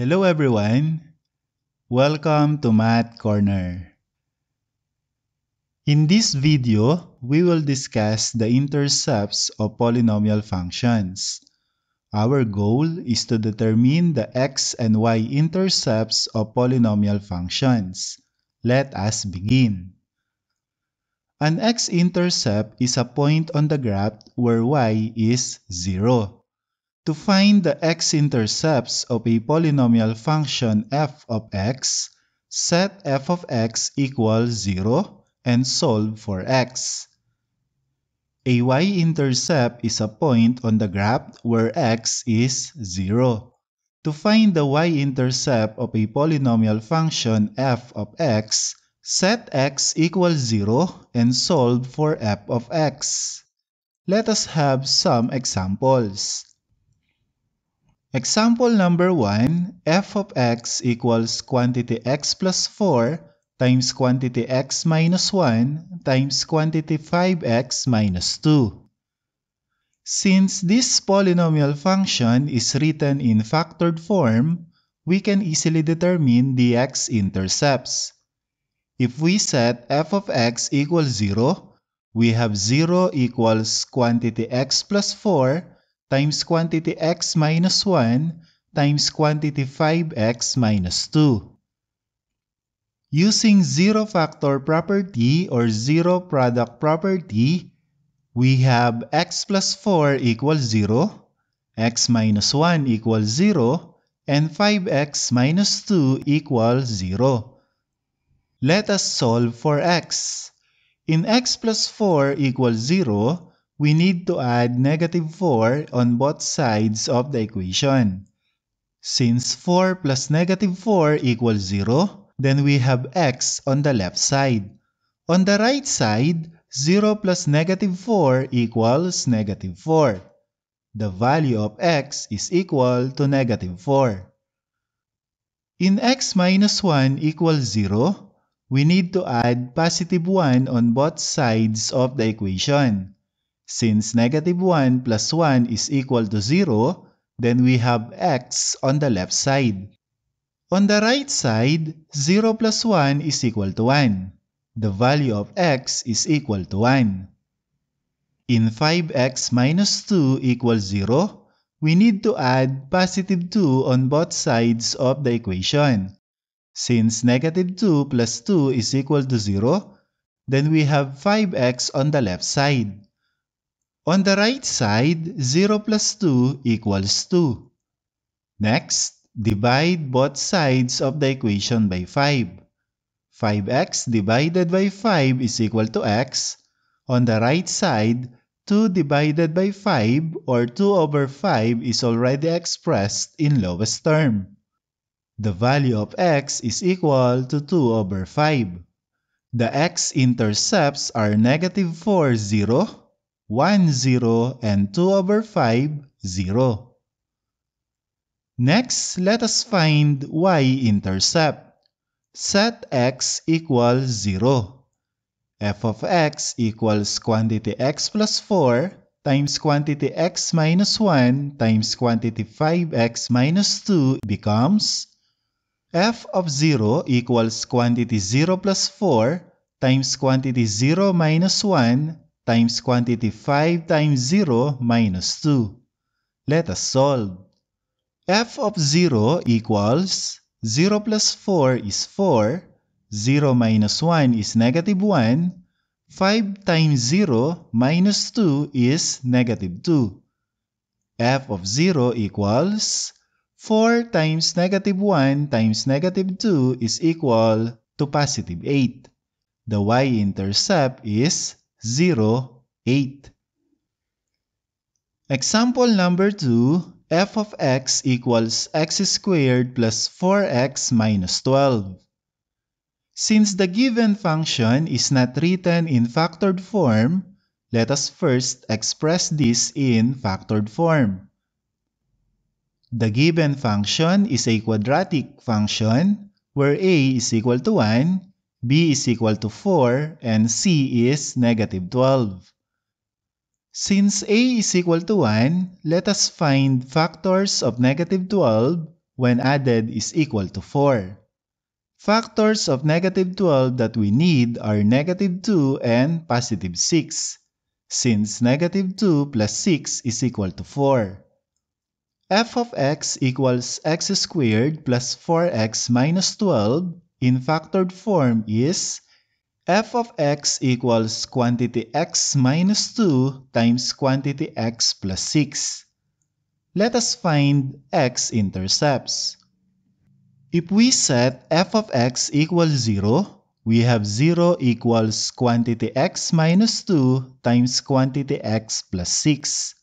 Hello everyone! Welcome to Math Corner. In this video, we will discuss the intercepts of polynomial functions. Our goal is to determine the x and y intercepts of polynomial functions. Let us begin. An x-intercept is a point on the graph where y is 0. To find the x-intercepts of a polynomial function f of x, set f of x equals 0 and solve for x. A y-intercept is a point on the graph where x is 0. To find the y-intercept of a polynomial function f of x, set x equals 0 and solve for f of x. Let us have some examples. Example number 1, f of x equals quantity x plus 4 times quantity x minus 1 times quantity 5x minus 2. Since this polynomial function is written in factored form, we can easily determine the x-intercepts. If we set f of x equals 0, we have 0 equals quantity x plus 4 times quantity x minus 1 times quantity 5x minus 2. Using zero factor property or zero product property, we have x plus 4 equals 0, x minus 1 equals 0, and 5x minus 2 equals 0. Let us solve for x. In x plus 4 equals 0, we need to add negative 4 on both sides of the equation. Since 4 plus negative 4 equals 0, then we have x on the left side. On the right side, 0 plus negative 4 equals negative 4. The value of x is equal to negative 4. In x minus 1 equals 0, we need to add positive 1 on both sides of the equation. Since negative 1 plus 1 is equal to 0, then we have x on the left side. On the right side, 0 plus 1 is equal to 1. The value of x is equal to 1. In 5x minus 2 equals 0, we need to add positive 2 on both sides of the equation. Since negative 2 plus 2 is equal to 0, then we have 5x on the left side. On the right side, 0 plus 2 equals 2. Next, divide both sides of the equation by 5. 5x divided by 5 is equal to x. On the right side, 2 divided by 5 or 2 over 5 is already expressed in lowest term. The value of x is equal to 2 over 5. The x-intercepts are negative 4, 0, 1, 0, and 2 over 5, 0. Next, let us find y-intercept. Set x equals 0. f of x equals quantity x plus 4 times quantity x minus 1 times quantity 5x minus 2 becomes f of 0 equals quantity 0 plus 4 times quantity 0 minus 1 times quantity 5 times 0 minus 2. Let us solve. f of 0 equals 0 plus 4 is 4, 0 minus 1 is negative 1, 5 times 0 minus 2 is negative 2. f of 0 equals 4 times negative 1 times negative 2 is equal to positive 8. The y-intercept is 0, 8. Example number 2, f of x equals x squared plus 4x minus 12. Since the given function is not written in factored form, let us first express this in factored form. The given function is a quadratic function where a is equal to 1 b is equal to 4, and c is negative 12. Since a is equal to 1, let us find factors of negative 12 when added is equal to 4. Factors of negative 12 that we need are negative 2 and positive 6, since negative 2 plus 6 is equal to 4. f of x equals x squared plus 4x minus 12 in factored form is f of x equals quantity x minus 2 times quantity x plus 6. Let us find x-intercepts. If we set f of x equals 0, we have 0 equals quantity x minus 2 times quantity x plus 6.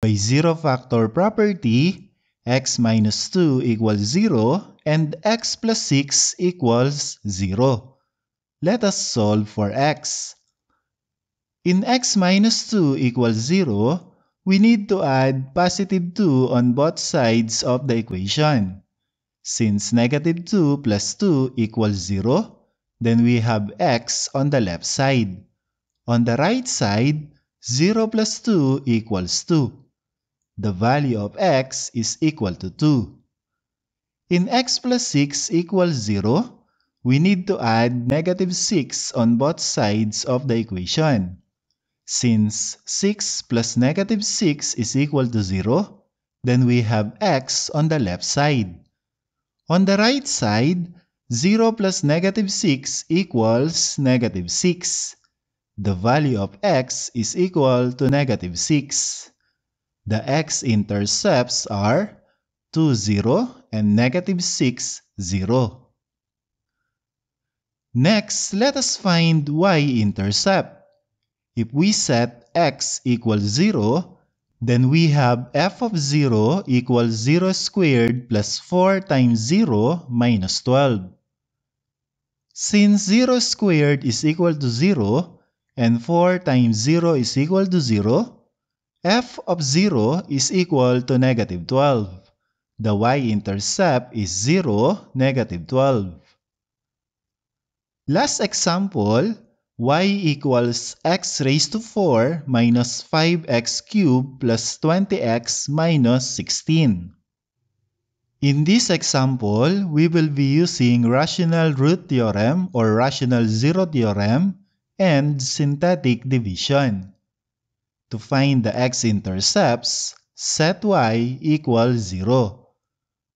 By zero factor property, x minus 2 equals 0 and x plus 6 equals 0. Let us solve for x. In x minus 2 equals 0, we need to add positive 2 on both sides of the equation. Since negative 2 plus 2 equals 0, then we have x on the left side. On the right side, 0 plus 2 equals 2. The value of x is equal to 2. In x plus 6 equals 0, we need to add negative 6 on both sides of the equation. Since 6 plus negative 6 is equal to 0, then we have x on the left side. On the right side, 0 plus negative 6 equals negative 6. The value of x is equal to negative 6. The x-intercepts are 2, 0 and negative 6, 0. Next, let us find y-intercept. If we set x equals 0, then we have f of 0 equals 0 squared plus 4 times 0 minus 12. Since 0 squared is equal to 0 and 4 times 0 is equal to 0, f of 0 is equal to negative 12. The y-intercept is 0, negative 12. Last example, y equals x raised to 4 minus 5x cubed plus 20x minus 16. In this example, we will be using rational root theorem or rational zero theorem and synthetic division. To find the x-intercepts, set y equals 0.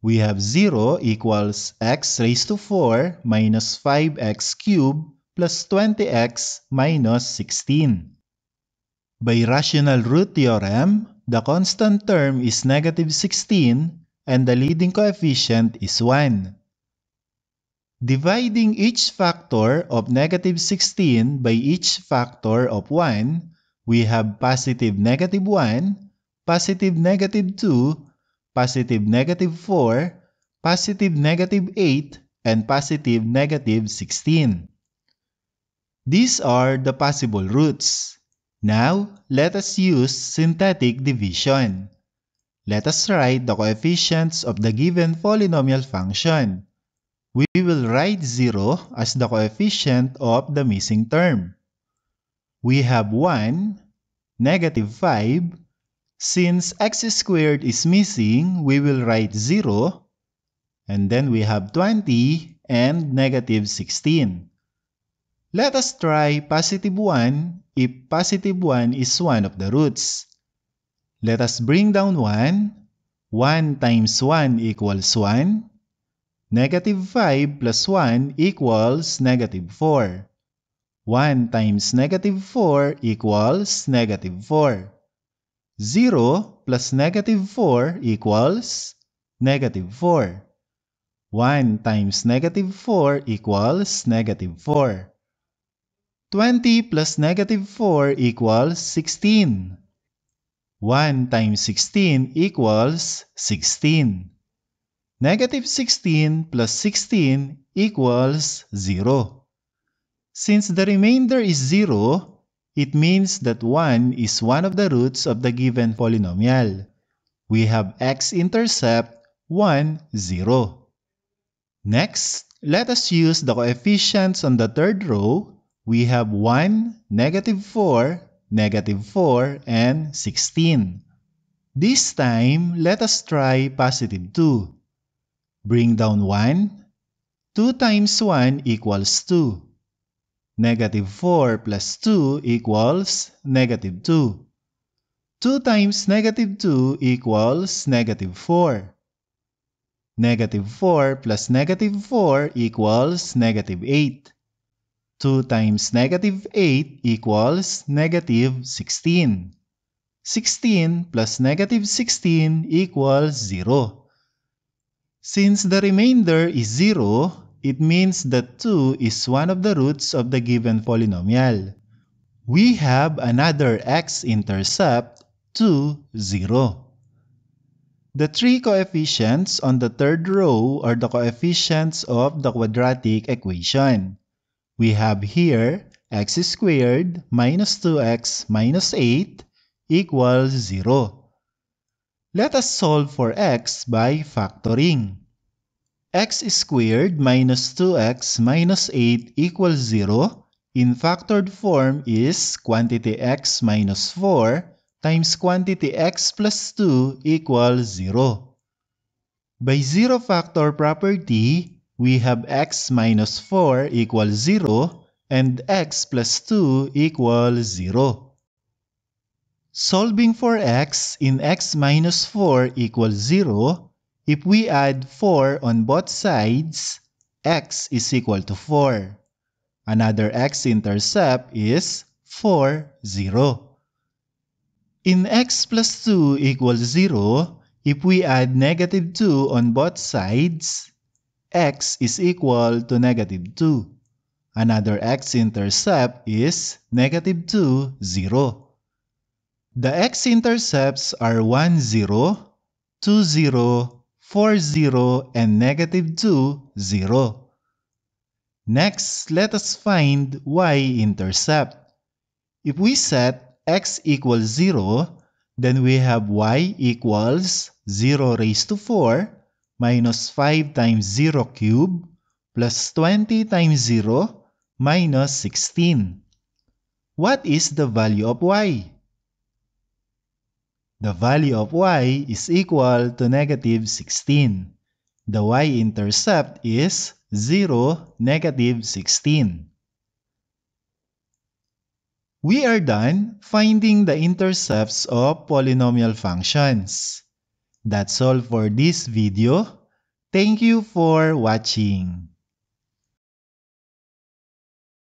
We have 0 equals x raised to 4 minus 5x cubed plus 20x minus 16. By rational root theorem, the constant term is negative 16 and the leading coefficient is 1. Dividing each factor of negative 16 by each factor of 1, we have positive negative 1, positive negative 2, positive negative 4, positive negative 8, and positive negative 16. These are the possible roots. Now, let us use synthetic division. Let us write the coefficients of the given polynomial function. We will write 0 as the coefficient of the missing term. We have 1, negative 5. Since x squared is missing, we will write 0. And then we have 20 and negative 16. Let us try positive 1 if positive 1 is one of the roots. Let us bring down 1. 1 times 1 equals 1. Negative 5 plus 1 equals negative 4. 1 times negative 4 equals negative 4. 0 plus negative 4 equals negative 4. 1 times negative 4 equals negative 4. 20 plus negative 4 equals 16. 1 times 16 equals 16. Negative 16 plus 16 equals 0. Since the remainder is 0, it means that 1 is one of the roots of the given polynomial. We have x-intercept 1, 0. Next, let us use the coefficients on the third row we have 1, negative 4, negative 4, and 16. This time, let us try positive 2. Bring down 1. 2 times 1 equals 2. Negative 4 plus 2 equals negative 2. 2 times negative 2 equals negative 4. Negative 4 plus negative 4 equals negative 8. 2 times negative 8 equals negative 16. 16 plus negative 16 equals 0. Since the remainder is 0, it means that 2 is one of the roots of the given polynomial. We have another x-intercept 2, 0. The three coefficients on the third row are the coefficients of the quadratic equation. We have here x squared minus 2x minus 8 equals 0. Let us solve for x by factoring. X squared minus 2x minus 8 equals 0 in factored form is quantity x minus 4 times quantity x plus 2 equals 0. By zero factor property, we have x minus 4 equals 0 and x plus 2 equals 0. Solving for x in x minus 4 equals 0, if we add 4 on both sides, x is equal to 4. Another x-intercept is 4, 0. In x plus 2 equals 0, if we add negative 2 on both sides, x is equal to negative 2. Another x-intercept is negative 2, 0. The x-intercepts are 1, 0, 2, 0, 4, 0, and negative 2, 0. Next, let us find y-intercept. If we set x equals 0, then we have y equals 0 raised to 4 minus 5 times 0 cubed plus 20 times 0 minus 16. What is the value of y? The value of y is equal to negative 16. The y-intercept is 0, negative 16. We are done finding the intercepts of polynomial functions. That's all for this video. Thank you for watching.